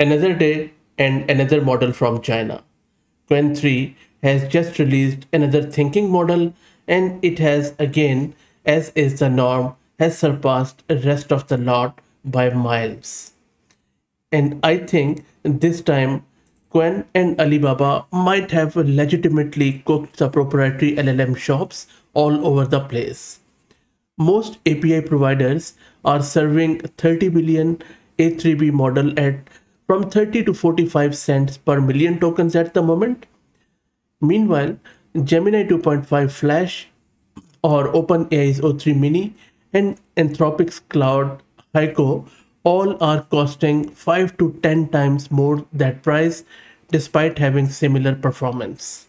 Another day and another model from China. Qwen 3 has just released another thinking model and it has again, as is the norm, has surpassed the rest of the lot by miles. And I think this time Qwen and Alibaba might have legitimately cooked the proprietary LLM shops all over the place. Most API providers are serving 30 billion A3B model at from 30 to 45 cents per million tokens at the moment. Meanwhile, Gemini 2.5 Flash or OpenAI's O3 Mini and Anthropic's Claude Haiku all are costing 5 to 10 times more that price despite having similar performance.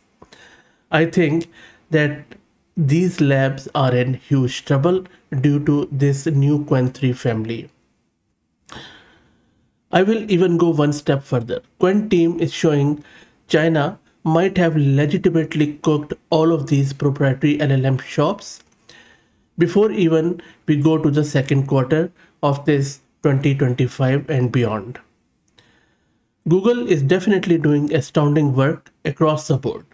I think that these labs are in huge trouble due to this new Qwen 3 family. I will even go one step further. Qwen team is showing China might have legitimately cooked all of these proprietary LLM shops before even we go to the second quarter of this 2025 and beyond. Google is definitely doing astounding work across the board.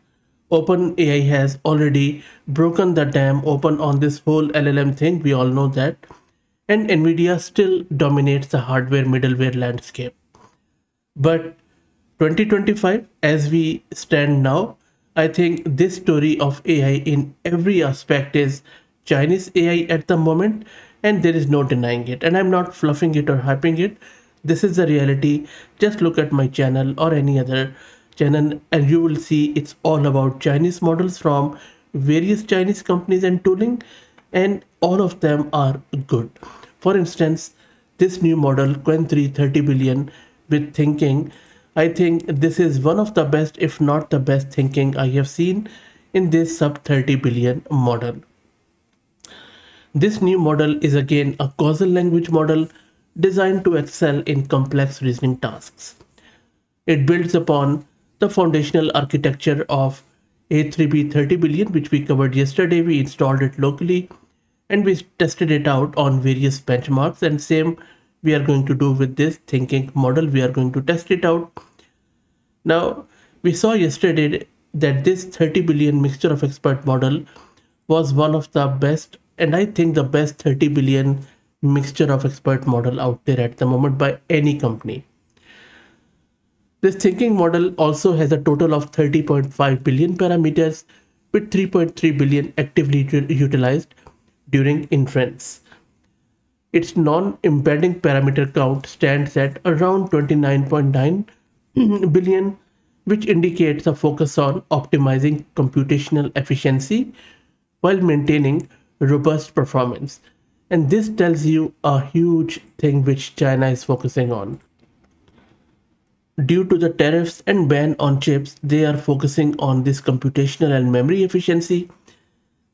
OpenAI has already broken the dam open on this whole LLM thing, we all know that. And Nvidia still dominates the hardware middleware landscape. But 2025, as we stand now, I think this story of AI in every aspect is Chinese AI at the moment, and there is no denying it. And I'm not fluffing it or hyping it. This is the reality. Just look at my channel or any other channel, and you will see it's all about Chinese models from various Chinese companies and tooling, and all of them are good. For instance, this new model, Qwen 3 30 billion with thinking, I think this is one of the best, if not the best thinking I have seen in this sub 30 billion model. This new model is again a causal language model designed to excel in complex reasoning tasks. It builds upon the foundational architecture of A3B 30 billion, which we covered yesterday. We installed it locally and we tested it out on various benchmarks and same we are going to do with this thinking model. We are going to test it out. Now, we saw yesterday that this 30 billion mixture of expert model was one of the best and I think the best 30 billion mixture of expert model out there at the moment by any company. This thinking model also has a total of 30.5 billion parameters with 3.3 billion actively utilized during inference. Its non-embedding parameter count stands at around 29.9 billion, which indicates a focus on optimizing computational efficiency while maintaining robust performance. And this tells you a huge thing which China is focusing on. Due to the tariffs and ban on chips, they are focusing on this computational and memory efficiency.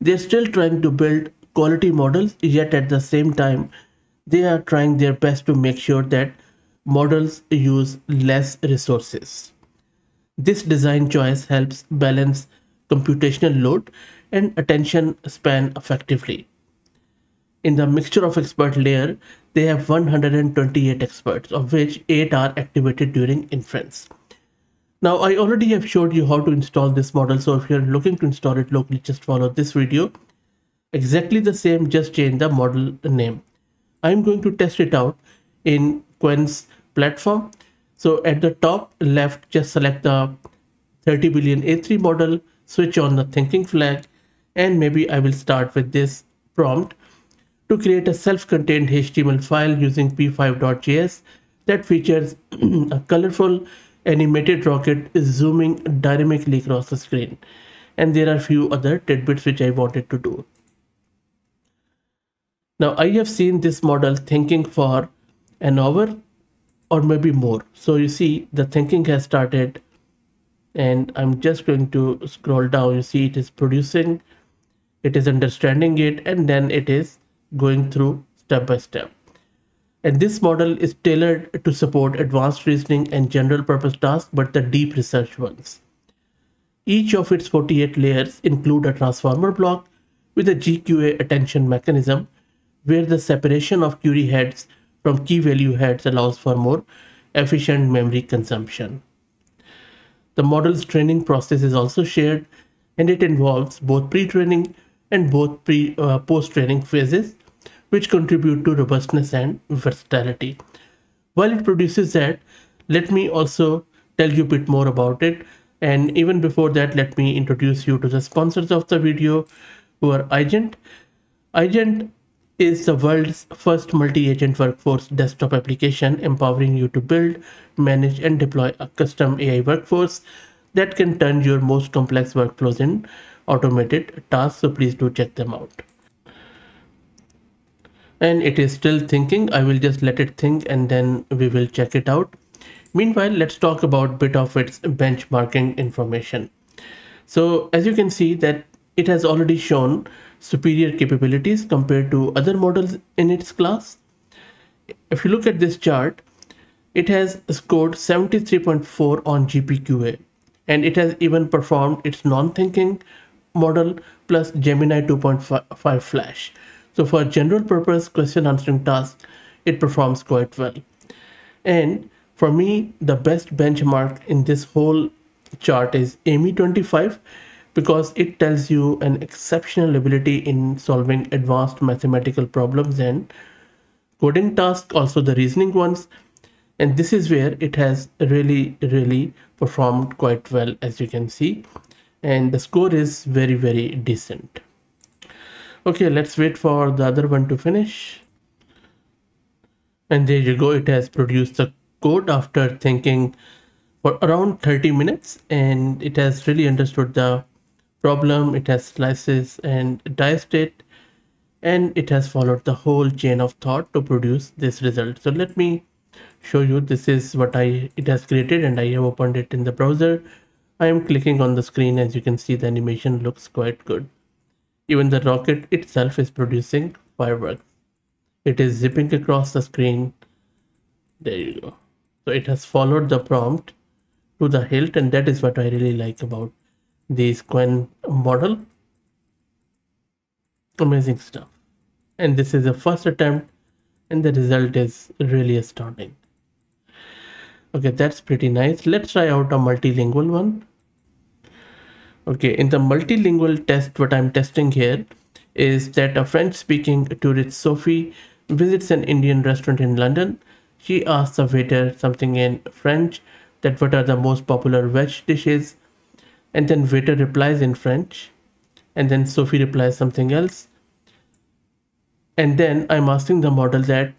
They're still trying to build quality models, yet at the same time, they are trying their best to make sure that models use less resources. This design choice helps balance computational load and attention span effectively. In the mixture of expert layer, they have 128 experts, of which 8 are activated during inference. Now, I already have showed you how to install this model, so if you're looking to install it locally, just follow this video. Exactly the same, just change the model name. I'm going to test it out in Qwen's platform. So at the top left, just select the 30 billion A3 model, switch on the thinking flag, and maybe I will start with this prompt to create a self-contained HTML file using p5.js that features a colorful animated rocket zooming dynamically across the screen. And there are a few other tidbits which I wanted to do. Now I have seen this model thinking for an hour or maybe more. So you see the thinking has started and I'm just going to scroll down. You see it is producing it is understanding it and then it is going through step by step and this model is tailored to support advanced reasoning and general purpose tasks but the deep research ones each of its 48 layers include a transformer block with a gqa attention mechanism where the separation of query heads from key value heads allows for more efficient memory consumption. The model's training process is also shared and it involves both pre-training and both pre uh, post-training phases which contribute to robustness and versatility. While it produces that, let me also tell you a bit more about it. And even before that, let me introduce you to the sponsors of the video who are Eigent. Eigent is the world's first multi-agent workforce desktop application empowering you to build, manage and deploy a custom AI workforce that can turn your most complex workflows in automated tasks. So please do check them out and it is still thinking. I will just let it think and then we will check it out. Meanwhile, let's talk about bit of its benchmarking information. So as you can see that it has already shown superior capabilities compared to other models in its class. If you look at this chart, it has scored 73.4 on GPQA and it has even performed its non-thinking model plus Gemini 2.5 Flash. So for general purpose question answering task, it performs quite well. And for me, the best benchmark in this whole chart is AIME 25 because it tells you an exceptional ability in solving advanced mathematical problems and coding tasks, also the reasoning ones. And this is where it has really, really performed quite well, as you can see. And the score is very, very decent. Okay, let's wait for the other one to finish. And there you go, it has produced the code after thinking for around 30 minutes and it has really understood the problem, it has slices and diced it and it has followed the whole chain of thought to produce this result. So let me show you this is what I it has created and I have opened it in the browser. I am clicking on the screen as you can see the animation looks quite good. Even the rocket itself is producing fireworks. It is zipping across the screen. There you go. So it has followed the prompt to the hilt and that is what I really like about this Qwen model. Amazing stuff. And this is the first attempt and the result is really astounding. Okay, that's pretty nice. Let's try out a multilingual one. Okay, in the multilingual test, what I'm testing here is that a French speaking tourist Sophie visits an Indian restaurant in London. She asks the waiter something in French that what are the most popular veg dishes and then waiter replies in French. And then Sophie replies something else. And then I'm asking the model that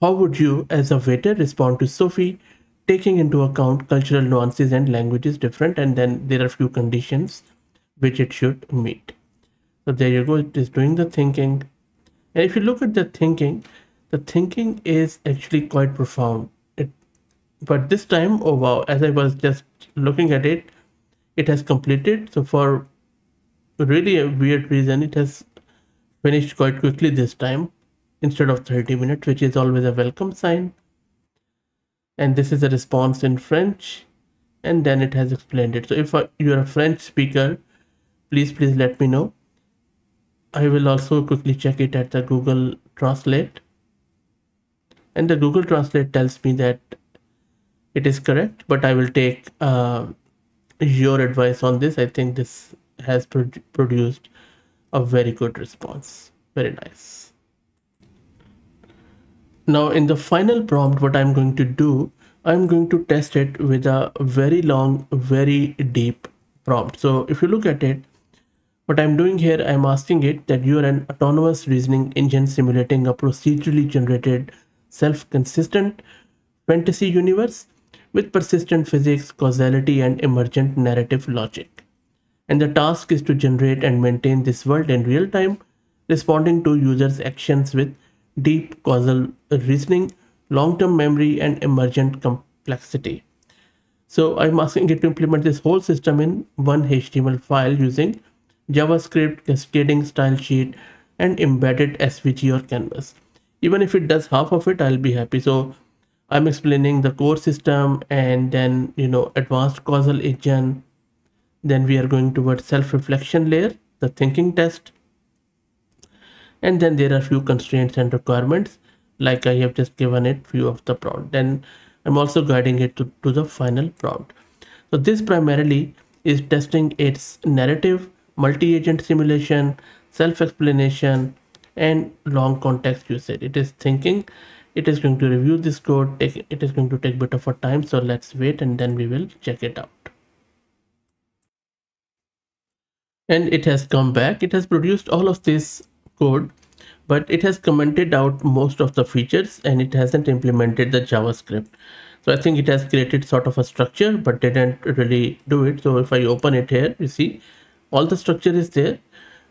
how would you as a waiter respond to Sophie taking into account cultural nuances and language is different? And then there are few conditions which it should meet. So there you go. It is doing the thinking. And if you look at the thinking the thinking is actually quite profound. It but this time oh wow as i was just looking at it it has completed so for really a weird reason it has finished quite quickly this time instead of 30 minutes which is always a welcome sign and this is a response in French and then it has explained it. So if you're a French speaker, please, please let me know. I will also quickly check it at the Google Translate. And the Google Translate tells me that it is correct, but I will take uh, your advice on this. I think this has pro produced a very good response. Very nice. Now in the final prompt, what I'm going to do, I'm going to test it with a very long, very deep prompt. So if you look at it, what I'm doing here, I'm asking it that you're an autonomous reasoning engine simulating a procedurally generated self-consistent fantasy universe with persistent physics, causality, and emergent narrative logic. And the task is to generate and maintain this world in real time, responding to users' actions with deep causal reasoning, long-term memory, and emergent complexity. So I'm asking it to implement this whole system in one HTML file using JavaScript, cascading style sheet, and embedded SVG or canvas. Even if it does half of it, I'll be happy. So I'm explaining the core system and then, you know, advanced causal agent. Then we are going towards self-reflection layer, the thinking test, and then there are few constraints and requirements like I have just given it few of the prompt then I'm also guiding it to, to the final prompt. So this primarily is testing its narrative, multi-agent simulation, self-explanation, and long context usage. It is thinking, it is going to review this code, take, it is going to take bit of a time. So let's wait and then we will check it out. And it has come back. It has produced all of this code but it has commented out most of the features and it hasn't implemented the JavaScript. So I think it has created sort of a structure, but didn't really do it. So if I open it here, you see all the structure is there,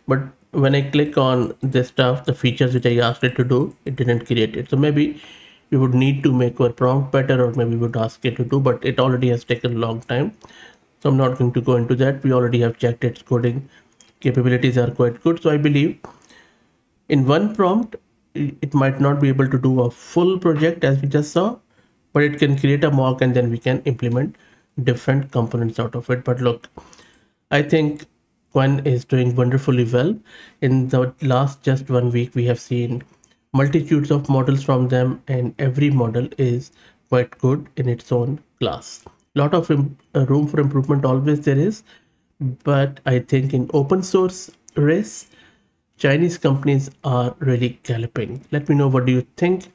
but when I click on this stuff, the features which I asked it to do, it didn't create it. So maybe we would need to make our prompt better or maybe we would ask it to do, but it already has taken a long time. So I'm not going to go into that. We already have checked its coding capabilities are quite good. So I believe in one prompt it might not be able to do a full project as we just saw but it can create a mock and then we can implement different components out of it but look i think Qwen is doing wonderfully well in the last just one week we have seen multitudes of models from them and every model is quite good in its own class lot of uh, room for improvement always there is but i think in open source race Chinese companies are really galloping. Let me know what do you think.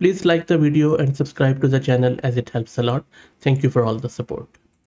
Please like the video and subscribe to the channel as it helps a lot. Thank you for all the support.